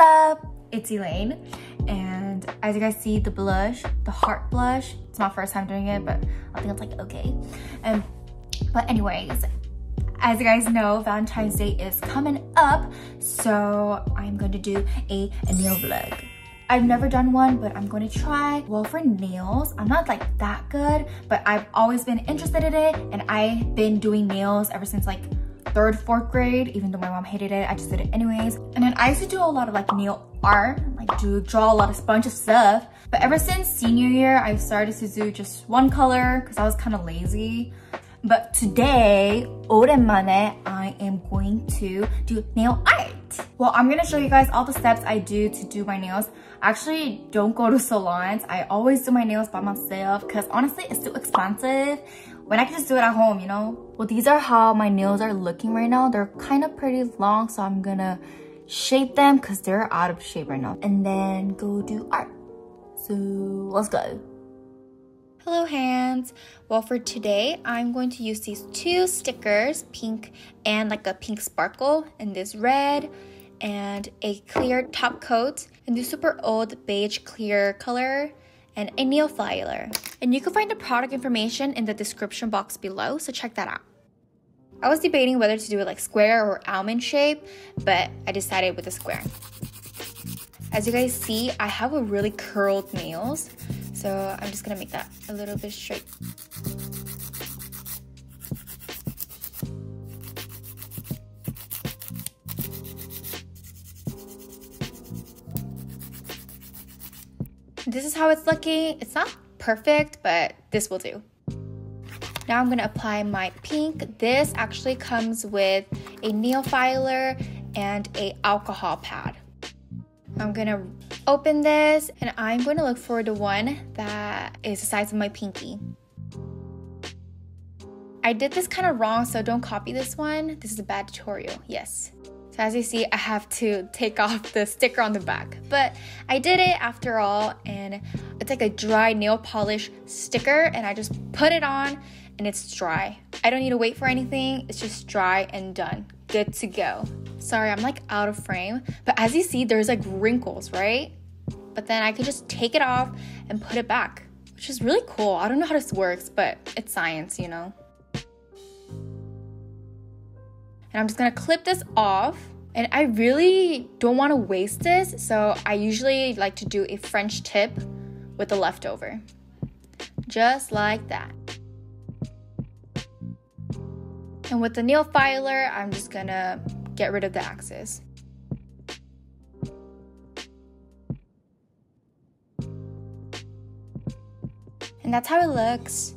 up? It's Elaine. And as you guys see, the blush, the heart blush, it's my first time doing it, but I think it's like okay. And but anyways, as you guys know, Valentine's Day is coming up, so I'm going to do a, a nail vlog. I've never done one, but I'm going to try. Well, for nails, I'm not like that good, but I've always been interested in it, and I've been doing nails ever since like third, fourth grade, even though my mom hated it, I just did it anyways. And then I used to do a lot of like nail art, like do draw a lot of bunch of stuff. But ever since senior year, I started to do just one color because I was kind of lazy. But today, 오랜만에, I am going to do nail art. Well, I'm gonna show you guys all the steps I do to do my nails. I actually don't go to salons. I always do my nails by myself because honestly, it's too expensive when I can just do it at home, you know? Well, these are how my nails are looking right now. They're kind of pretty long, so I'm gonna shape them because they're out of shape right now. And then go do art. So let's go. Hello hands. Well for today, I'm going to use these two stickers, pink and like a pink sparkle and this red and a clear top coat and the super old beige clear color and a nail filer. And you can find the product information in the description box below, so check that out. I was debating whether to do it like square or almond shape, but I decided with a square. As you guys see, I have a really curled nails, so I'm just gonna make that a little bit straight. This is how it's looking. It's not perfect, but this will do. Now I'm gonna apply my pink. This actually comes with a nail filer and a alcohol pad. I'm gonna open this and I'm going to look for the one that is the size of my pinky. I did this kind of wrong, so don't copy this one. This is a bad tutorial, yes. So as you see, I have to take off the sticker on the back. But I did it after all, and it's like a dry nail polish sticker, and I just put it on, and it's dry. I don't need to wait for anything, it's just dry and done. Good to go. Sorry, I'm like out of frame, but as you see, there's like wrinkles, right? But then I could just take it off and put it back, which is really cool. I don't know how this works, but it's science, you know? And I'm just gonna clip this off. And I really don't wanna waste this, so I usually like to do a French tip with the leftover. Just like that. And with the nail filer, I'm just gonna get rid of the axes. And that's how it looks.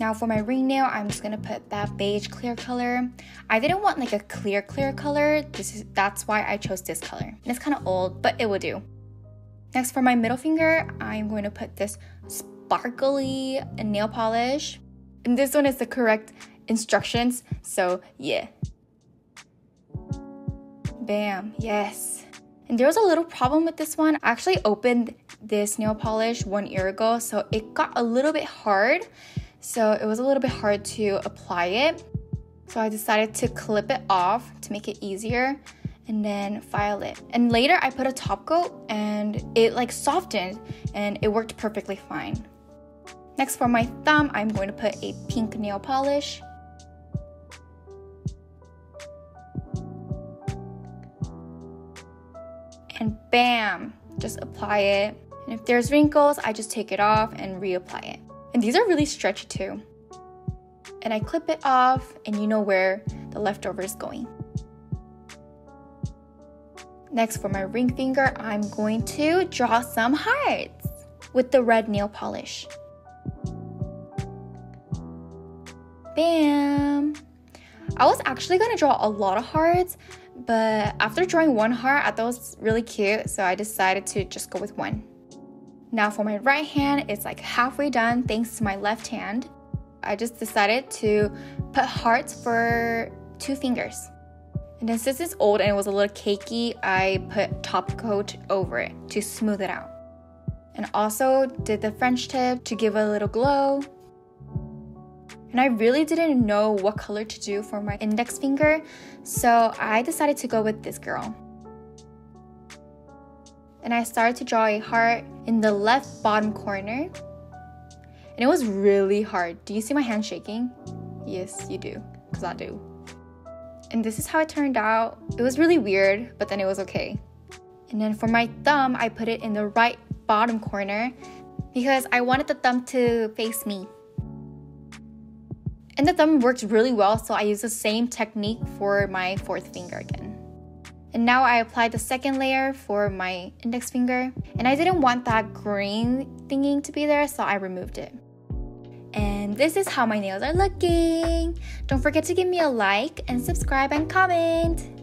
Now for my ring nail, I'm just gonna put that beige clear color. I didn't want like a clear clear color. This is that's why I chose this color. And it's kind of old, but it will do. Next for my middle finger, I'm going to put this sparkly nail polish. And this one is the correct instructions, so yeah. Bam, yes. And there was a little problem with this one. I actually opened this nail polish one year ago, so it got a little bit hard so it was a little bit hard to apply it. So I decided to clip it off to make it easier and then file it. And later I put a top coat and it like softened and it worked perfectly fine. Next for my thumb, I'm going to put a pink nail polish. And bam, just apply it. And if there's wrinkles, I just take it off and reapply it. And these are really stretchy too. And I clip it off and you know where the leftover is going. Next for my ring finger, I'm going to draw some hearts with the red nail polish. Bam! I was actually gonna draw a lot of hearts, but after drawing one heart, I thought it was really cute, so I decided to just go with one. Now for my right hand, it's like halfway done thanks to my left hand. I just decided to put hearts for two fingers. And then since it's old and it was a little cakey, I put top coat over it to smooth it out. And also did the French tip to give a little glow. And I really didn't know what color to do for my index finger, so I decided to go with this girl. And I started to draw a heart in the left bottom corner. And it was really hard. Do you see my hand shaking? Yes, you do, because I do. And this is how it turned out. It was really weird, but then it was okay. And then for my thumb, I put it in the right bottom corner because I wanted the thumb to face me. And the thumb worked really well, so I used the same technique for my fourth finger again. And now I applied the second layer for my index finger. And I didn't want that green thingy to be there, so I removed it. And this is how my nails are looking. Don't forget to give me a like and subscribe and comment.